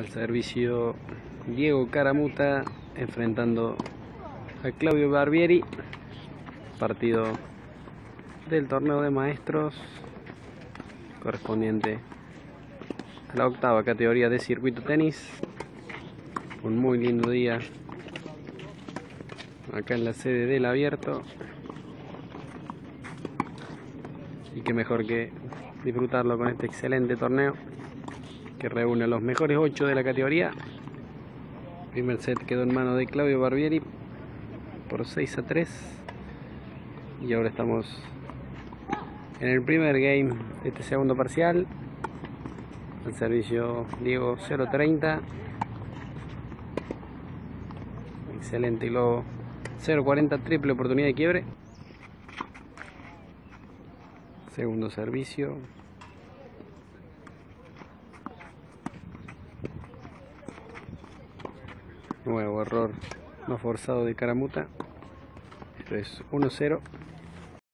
al servicio Diego Caramuta enfrentando a Claudio Barbieri. Partido del torneo de maestros correspondiente a la octava categoría de circuito tenis. Un muy lindo día acá en la sede del abierto. Y que mejor que disfrutarlo con este excelente torneo que reúne a los mejores 8 de la categoría. primer set quedó en mano de Claudio Barbieri por 6 a 3. Y ahora estamos en el primer game de este segundo parcial. El servicio Diego 0.30. Excelente y luego 0.40 triple oportunidad de quiebre. Segundo servicio. Nuevo error no forzado de Caramuta. Esto es 1-0.